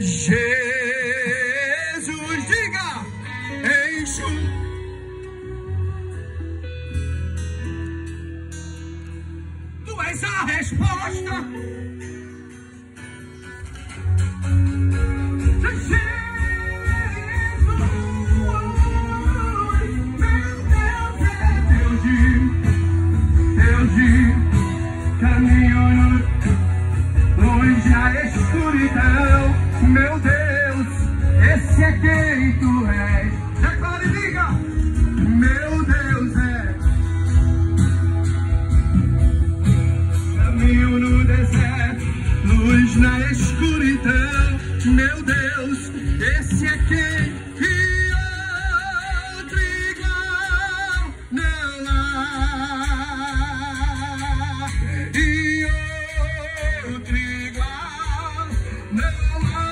Jesus, diga, enxo. Tu és a resposta. Caminho luz na escuridão, meu Deus, esse é quem tu és. Declara e diga: Meu Deus é. Caminho no deserto, luz na escuridão. Meu Deus, esse é quem e outro igual não há. E outro igual não há.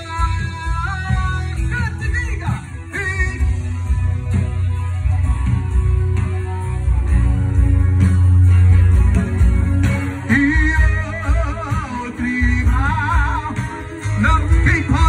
the people.